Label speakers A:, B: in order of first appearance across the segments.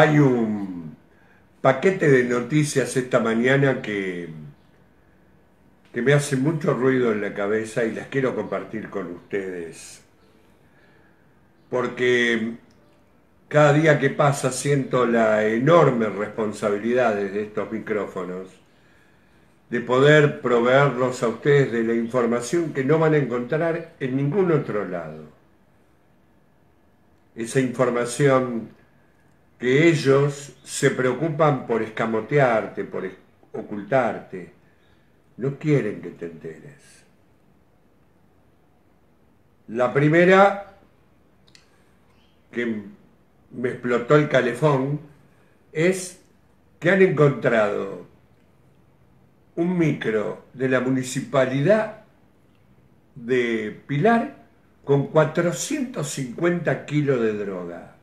A: hay un paquete de noticias esta mañana que, que me hace mucho ruido en la cabeza y las quiero compartir con ustedes. Porque cada día que pasa siento la enorme responsabilidad de estos micrófonos de poder proveerlos a ustedes de la información que no van a encontrar en ningún otro lado. Esa información que ellos se preocupan por escamotearte, por ocultarte. No quieren que te enteres. La primera que me explotó el calefón es que han encontrado un micro de la municipalidad de Pilar con 450 kilos de droga.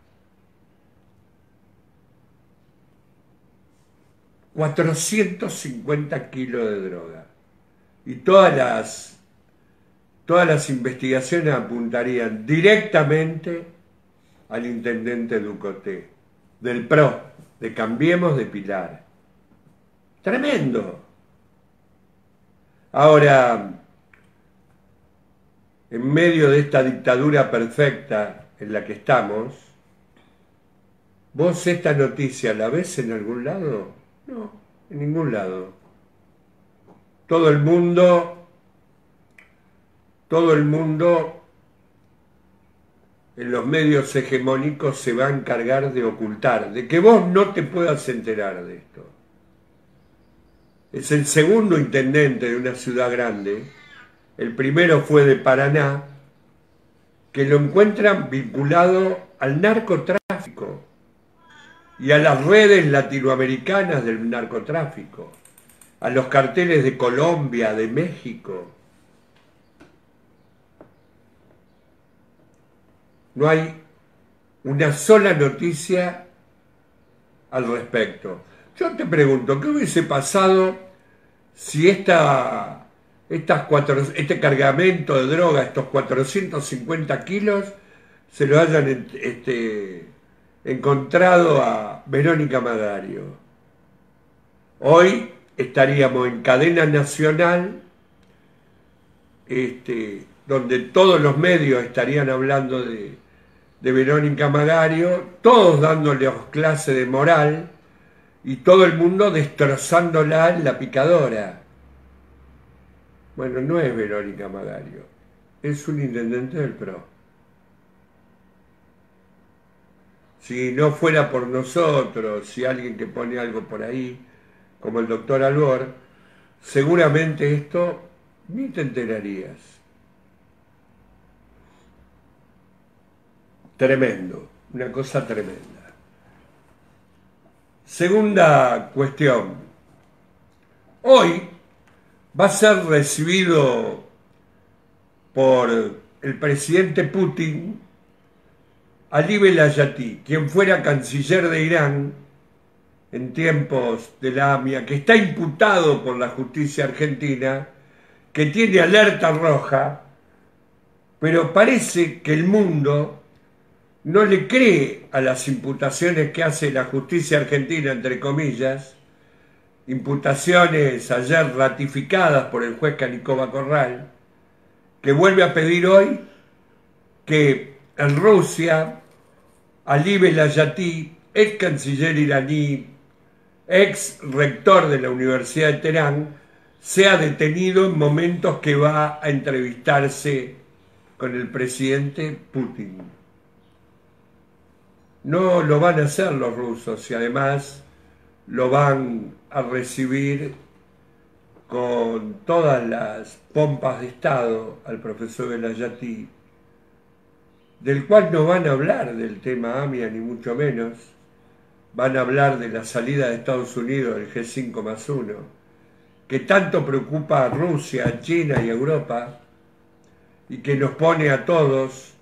A: 450 kilos de droga. Y todas las, todas las investigaciones apuntarían directamente al intendente Ducoté, del PRO, de Cambiemos de Pilar. Tremendo. Ahora, en medio de esta dictadura perfecta en la que estamos, ¿vos esta noticia la ves en algún lado? No, en ningún lado. Todo el mundo, todo el mundo en los medios hegemónicos se va a encargar de ocultar, de que vos no te puedas enterar de esto. Es el segundo intendente de una ciudad grande, el primero fue de Paraná, que lo encuentran vinculado al narcotráfico y a las redes latinoamericanas del narcotráfico, a los carteles de Colombia, de México. No hay una sola noticia al respecto. Yo te pregunto, ¿qué hubiese pasado si esta, estas cuatro, este cargamento de droga, estos 450 kilos, se lo hayan este, encontrado a Verónica Magario. Hoy estaríamos en cadena nacional, este, donde todos los medios estarían hablando de, de Verónica Magario, todos dándole clase de moral y todo el mundo destrozándola en la picadora. Bueno, no es Verónica Magario, es un intendente del PRO. Si no fuera por nosotros, si alguien que pone algo por ahí, como el doctor Albor, seguramente esto ni te enterarías. Tremendo, una cosa tremenda. Segunda cuestión. Hoy va a ser recibido por el presidente Putin Ali Belayati, quien fuera canciller de Irán en tiempos de la AMIA, que está imputado por la justicia argentina, que tiene alerta roja, pero parece que el mundo no le cree a las imputaciones que hace la justicia argentina, entre comillas, imputaciones ayer ratificadas por el juez Canicoba Corral, que vuelve a pedir hoy que en Rusia, Ali Belayati, ex canciller iraní, ex rector de la Universidad de Teherán, sea detenido en momentos que va a entrevistarse con el presidente Putin. No lo van a hacer los rusos y además lo van a recibir con todas las pompas de Estado al profesor Belayati del cual no van a hablar del tema AMIA ni mucho menos, van a hablar de la salida de Estados Unidos del G5 más 1, que tanto preocupa a Rusia, a China y a Europa, y que nos pone a todos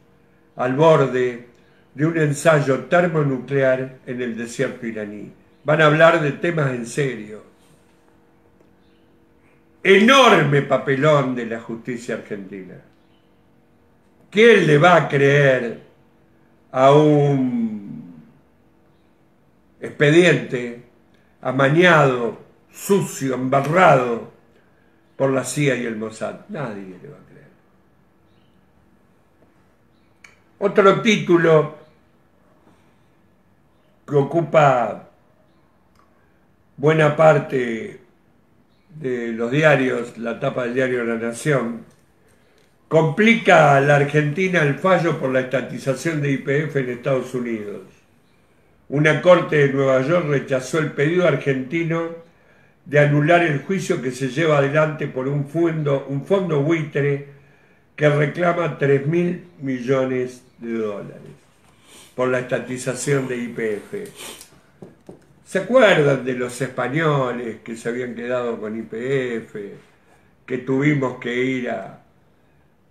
A: al borde de un ensayo termonuclear en el desierto iraní. Van a hablar de temas en serio. Enorme papelón de la justicia argentina. ¿Quién le va a creer a un expediente amañado, sucio, embarrado por la CIA y el Mossad. Nadie le va a creer. Otro título que ocupa buena parte de los diarios, la tapa del diario La Nación, complica a la Argentina el fallo por la estatización de IPF en Estados Unidos. Una corte de Nueva York rechazó el pedido argentino de anular el juicio que se lleva adelante por un fondo, un fondo buitre que reclama 3 mil millones de dólares por la estatización de IPF. ¿Se acuerdan de los españoles que se habían quedado con IPF, que tuvimos que ir a,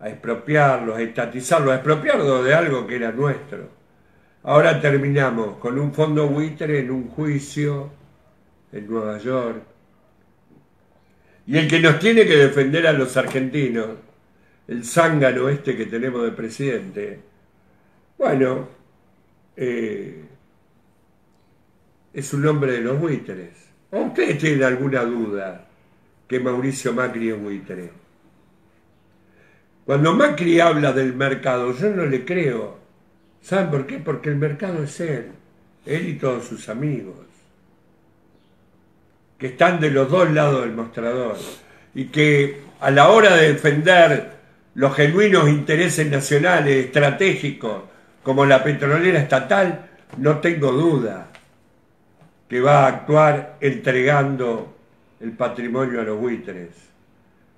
A: a expropiarlos, a estatizarlos, a expropiarlos de algo que era nuestro? Ahora terminamos con un fondo buitre en un juicio en Nueva York. Y el que nos tiene que defender a los argentinos, el zángano este que tenemos de presidente, bueno, eh, es un hombre de los buitres. ¿O ustedes tienen alguna duda que Mauricio Macri es buitre? Cuando Macri habla del mercado, yo no le creo. ¿Saben por qué? Porque el mercado es él, él y todos sus amigos, que están de los dos lados del mostrador y que a la hora de defender los genuinos intereses nacionales, estratégicos, como la petrolera estatal, no tengo duda que va a actuar entregando el patrimonio a los buitres,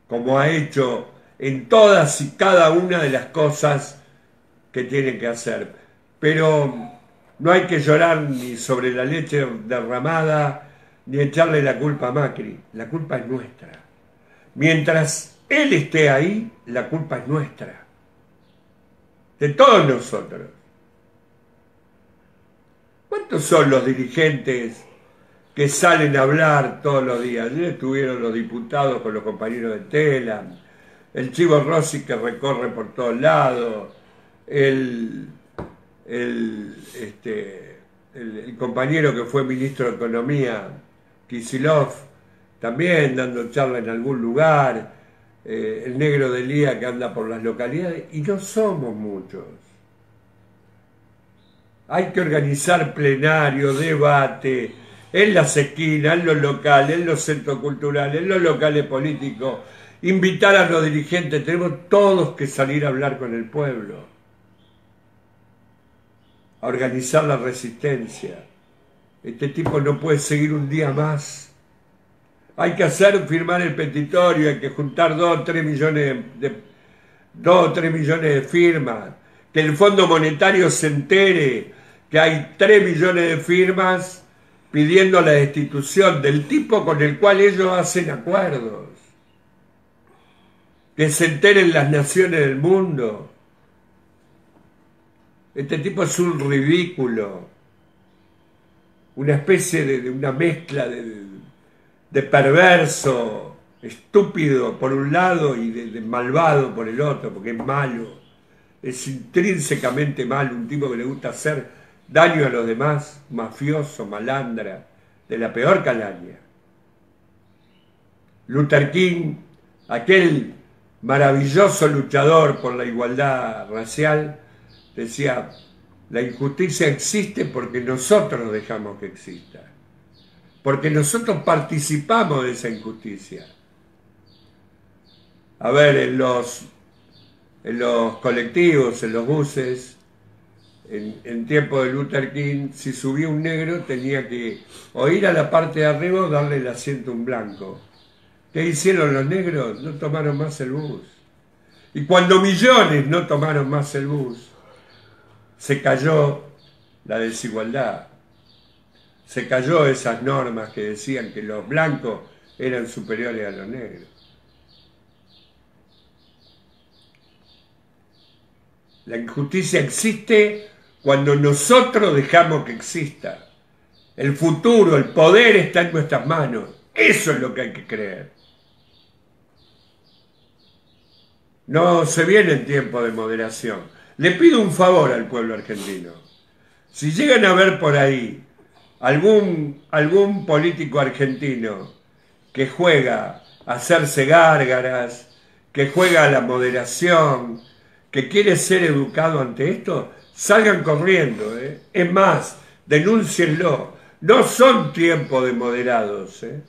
A: como ha hecho en todas y cada una de las cosas que tiene que hacer. Pero no hay que llorar ni sobre la leche derramada, ni echarle la culpa a Macri. La culpa es nuestra. Mientras él esté ahí, la culpa es nuestra. De todos nosotros. ¿Cuántos son los dirigentes que salen a hablar todos los días? Ayer estuvieron los diputados con los compañeros de Tela, el Chivo Rossi que recorre por todos lados, el, este, el, compañero que fue ministro de Economía, Kisilov, también dando charla en algún lugar, eh, el negro de Lía que anda por las localidades, y no somos muchos. Hay que organizar plenario, debate, en las esquinas, en los locales, en los centros culturales, en los locales políticos, invitar a los dirigentes, tenemos todos que salir a hablar con el pueblo, a organizar la resistencia. Este tipo no puede seguir un día más. Hay que hacer firmar el petitorio, hay que juntar dos o tres millones de, millones de firmas, que el Fondo Monetario se entere que hay 3 millones de firmas pidiendo la destitución del tipo con el cual ellos hacen acuerdos. Que se enteren las naciones del mundo. Este tipo es un ridículo, una especie de, una mezcla de, de, perverso, estúpido por un lado y de malvado por el otro, porque es malo, es intrínsecamente malo, un tipo que le gusta hacer daño a los demás, mafioso, malandra, de la peor calaña. Luther King, aquel maravilloso luchador por la igualdad racial, decía, la injusticia existe porque nosotros dejamos que exista, porque nosotros participamos de esa injusticia. A ver, en los, en los colectivos, en los buses, en, tiempo de Luther King, si subía un negro tenía que o ir a la parte de arriba o darle el asiento a un blanco. ¿Qué hicieron los negros? No tomaron más el bus. Y cuando millones no tomaron más el bus, se cayó la desigualdad. Se cayó esas normas que decían que los blancos eran superiores a los negros. La injusticia existe cuando nosotros dejamos que exista. El futuro, el poder está en nuestras manos. Eso es lo que hay que creer. No se viene el tiempo de moderación. Le pido un favor al pueblo argentino. Si llegan a ver por ahí algún, algún político argentino que juega a hacerse gárgaras, que juega a la moderación, que quiere ser educado ante esto, salgan corriendo. ¿eh? Es más, denúncienlo. No son tiempos de moderados. ¿eh?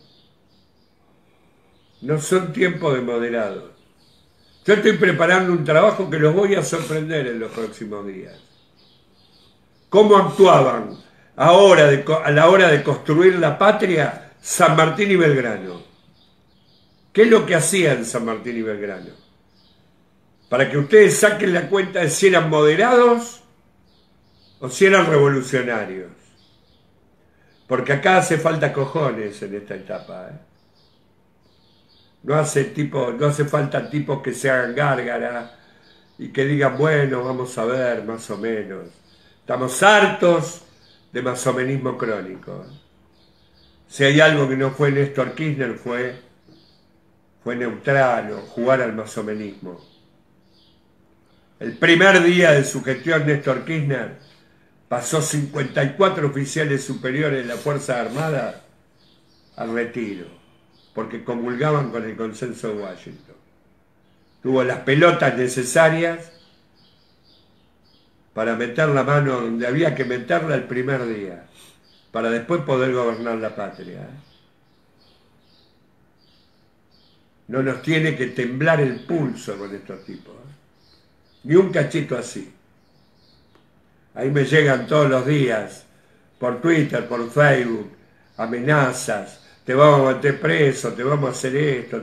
A: No son tiempos de moderados. Yo estoy preparando un trabajo que los voy a sorprender en los próximos días. ¿Cómo actuaban ahora a la hora de construir la patria San Martín y Belgrano? ¿Qué es lo que hacían San Martín y Belgrano? Para que ustedes saquen la cuenta de si eran moderados o si eran revolucionarios. Porque acá hace falta cojones en esta etapa. ¿eh? No, hace tipo, no hace falta tipos que se hagan gárgara y que digan, bueno, vamos a ver, más o menos. Estamos hartos de masomenismo crónico. Si hay algo que no fue Néstor Kirchner, fue, fue neutral o jugar al masomenismo. El primer día de su gestión, Néstor Kirchner pasó 54 oficiales superiores de la Fuerza Armada al retiro, porque comulgaban con el consenso de Washington. Tuvo las pelotas necesarias para meter la mano donde había que meterla el primer día, para después poder gobernar la patria. No nos tiene que temblar el pulso con estos tipos, ¿eh? ni un cachito así. Ahí me llegan todos los días, por Twitter, por Facebook, amenazas, te vamos a meter preso, te vamos a hacer esto,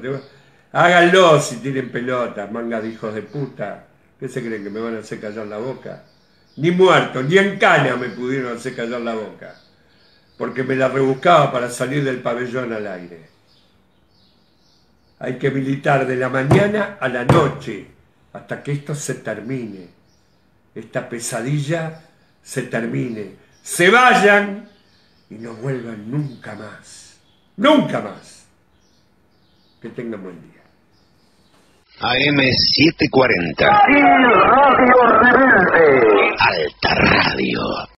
A: háganlo si tienen pelotas, manga de hijos de puta. ¿Qué se creen que me van a hacer callar la boca? Ni muerto, ni en cana me pudieron hacer callar la boca, porque me la rebuscaba para salir del pabellón al aire. Hay que militar de la mañana a la noche hasta que esto se termine esta pesadilla se termine, se vayan y no vuelvan nunca más. Nunca más. Que tengan buen día.
B: AM740.
C: Radio Rebelde.
B: Alta Radio.